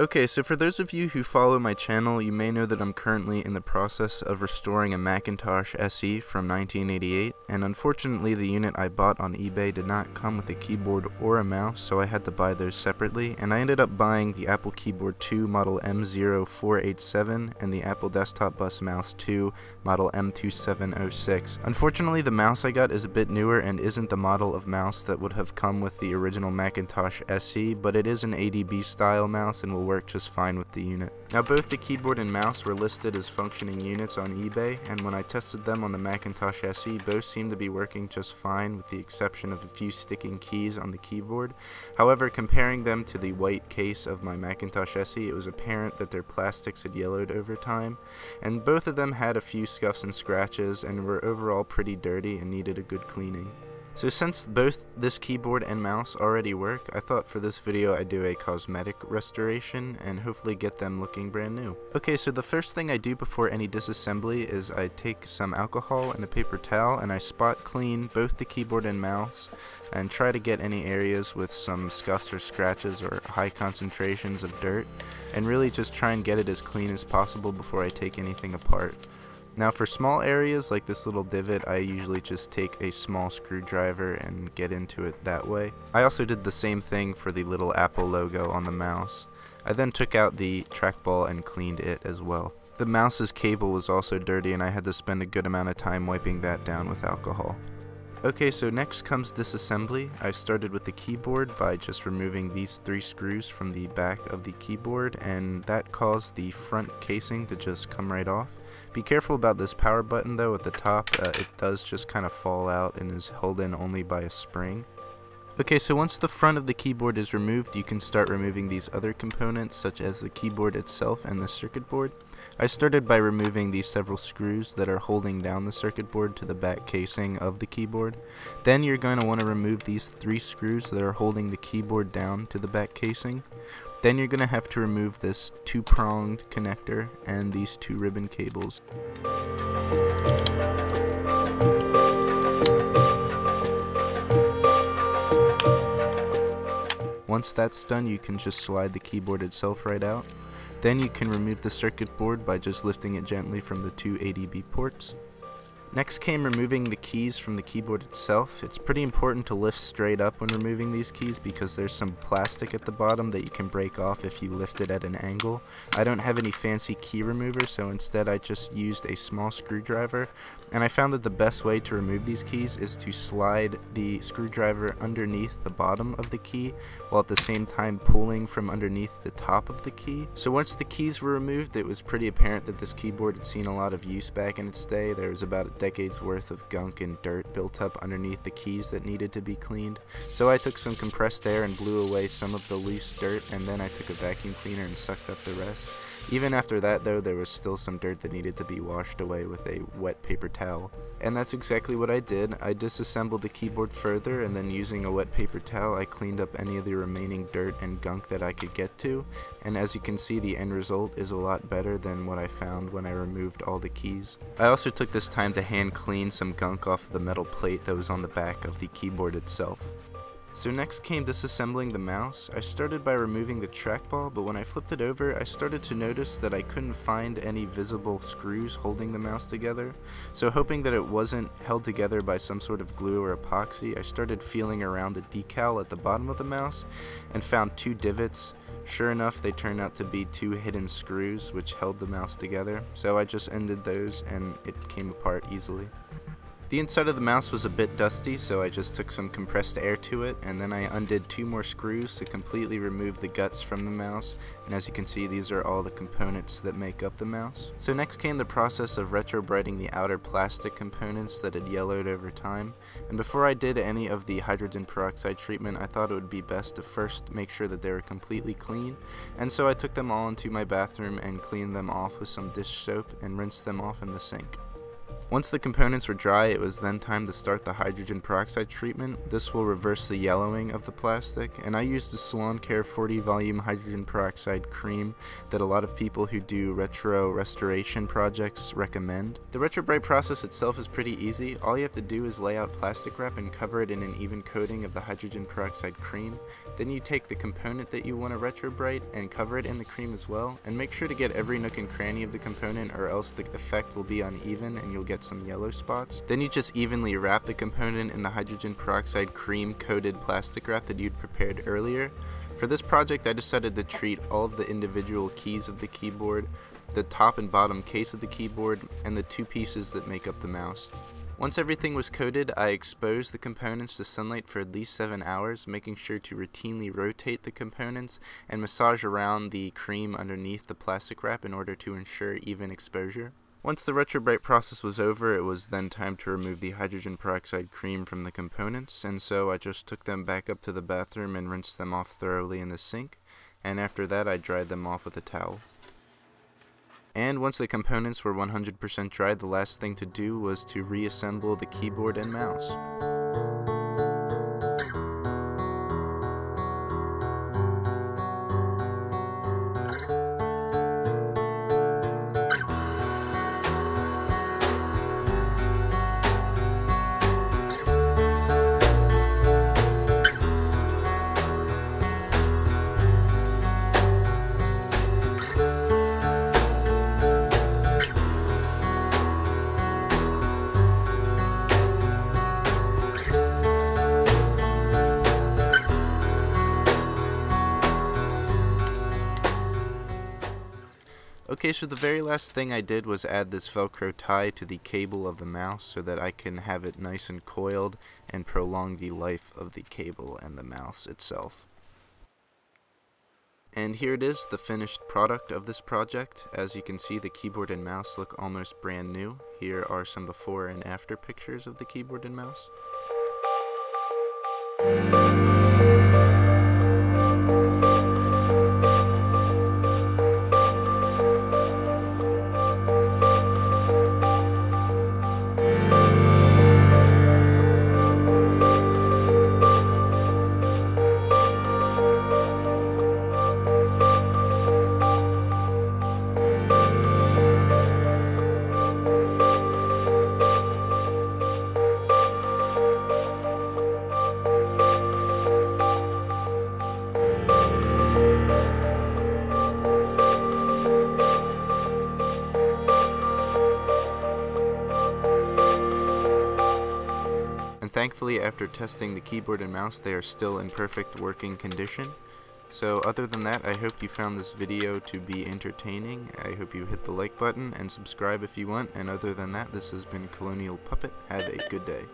Okay, so for those of you who follow my channel, you may know that I'm currently in the process of restoring a Macintosh SE from 1988, and unfortunately the unit I bought on eBay did not come with a keyboard or a mouse, so I had to buy those separately, and I ended up buying the Apple Keyboard 2 model M0487 and the Apple Desktop Bus Mouse 2 model M2706. Unfortunately, the mouse I got is a bit newer and isn't the model of mouse that would have come with the original Macintosh SE, but it is an ADB style mouse and will work just fine with the unit. Now both the keyboard and mouse were listed as functioning units on eBay, and when I tested them on the Macintosh SE, both seemed to be working just fine with the exception of a few sticking keys on the keyboard. However, comparing them to the white case of my Macintosh SE, it was apparent that their plastics had yellowed over time, and both of them had a few scuffs and scratches and were overall pretty dirty and needed a good cleaning. So since both this keyboard and mouse already work, I thought for this video I'd do a cosmetic restoration and hopefully get them looking brand new. Okay, so the first thing I do before any disassembly is I take some alcohol and a paper towel and I spot clean both the keyboard and mouse and try to get any areas with some scuffs or scratches or high concentrations of dirt and really just try and get it as clean as possible before I take anything apart. Now for small areas like this little divot, I usually just take a small screwdriver and get into it that way. I also did the same thing for the little Apple logo on the mouse. I then took out the trackball and cleaned it as well. The mouse's cable was also dirty and I had to spend a good amount of time wiping that down with alcohol. Okay, so next comes disassembly. I started with the keyboard by just removing these three screws from the back of the keyboard and that caused the front casing to just come right off. Be careful about this power button though at the top, uh, it does just kind of fall out and is held in only by a spring. Okay, so once the front of the keyboard is removed, you can start removing these other components such as the keyboard itself and the circuit board. I started by removing these several screws that are holding down the circuit board to the back casing of the keyboard. Then you're going to want to remove these three screws that are holding the keyboard down to the back casing. Then you're going to have to remove this two-pronged connector and these two ribbon cables. Once that's done, you can just slide the keyboard itself right out. Then you can remove the circuit board by just lifting it gently from the two ADB ports. Next came removing the keys from the keyboard itself. It's pretty important to lift straight up when removing these keys because there's some plastic at the bottom that you can break off if you lift it at an angle. I don't have any fancy key remover so instead I just used a small screwdriver and I found that the best way to remove these keys is to slide the screwdriver underneath the bottom of the key while at the same time pulling from underneath the top of the key. So once the keys were removed it was pretty apparent that this keyboard had seen a lot of use back in its day. There was about a decade's worth of gunk and dirt built up underneath the keys that needed to be cleaned. So I took some compressed air and blew away some of the loose dirt and then I took a vacuum cleaner and sucked up the rest. Even after that though, there was still some dirt that needed to be washed away with a wet paper towel. And that's exactly what I did. I disassembled the keyboard further and then using a wet paper towel I cleaned up any of the remaining dirt and gunk that I could get to. And as you can see the end result is a lot better than what I found when I removed all the keys. I also took this time to hand clean some gunk off the metal plate that was on the back of the keyboard itself. So next came disassembling the mouse. I started by removing the trackball, but when I flipped it over, I started to notice that I couldn't find any visible screws holding the mouse together. So hoping that it wasn't held together by some sort of glue or epoxy, I started feeling around the decal at the bottom of the mouse and found two divots. Sure enough, they turned out to be two hidden screws which held the mouse together, so I just ended those and it came apart easily. The inside of the mouse was a bit dusty, so I just took some compressed air to it, and then I undid two more screws to completely remove the guts from the mouse, and as you can see these are all the components that make up the mouse. So next came the process of retrobrighting the outer plastic components that had yellowed over time, and before I did any of the hydrogen peroxide treatment I thought it would be best to first make sure that they were completely clean, and so I took them all into my bathroom and cleaned them off with some dish soap and rinsed them off in the sink. Once the components were dry, it was then time to start the hydrogen peroxide treatment. This will reverse the yellowing of the plastic, and I used the Salon Care 40 volume hydrogen peroxide cream that a lot of people who do retro restoration projects recommend. The RetroBrite process itself is pretty easy. All you have to do is lay out plastic wrap and cover it in an even coating of the hydrogen peroxide cream. Then you take the component that you want to RetroBrite and cover it in the cream as well, and make sure to get every nook and cranny of the component or else the effect will be uneven and you'll get some yellow spots. Then you just evenly wrap the component in the hydrogen peroxide cream coated plastic wrap that you'd prepared earlier. For this project I decided to treat all of the individual keys of the keyboard, the top and bottom case of the keyboard, and the two pieces that make up the mouse. Once everything was coated, I exposed the components to sunlight for at least 7 hours, making sure to routinely rotate the components and massage around the cream underneath the plastic wrap in order to ensure even exposure. Once the RetroBrite process was over, it was then time to remove the hydrogen peroxide cream from the components, and so I just took them back up to the bathroom and rinsed them off thoroughly in the sink, and after that I dried them off with a towel. And once the components were 100% dried, the last thing to do was to reassemble the keyboard and mouse. Okay, so the very last thing I did was add this velcro tie to the cable of the mouse so that I can have it nice and coiled and prolong the life of the cable and the mouse itself. And here it is, the finished product of this project. As you can see, the keyboard and mouse look almost brand new. Here are some before and after pictures of the keyboard and mouse. Thankfully, after testing the keyboard and mouse, they are still in perfect working condition. So other than that, I hope you found this video to be entertaining. I hope you hit the like button and subscribe if you want. And other than that, this has been Colonial Puppet. Have a good day.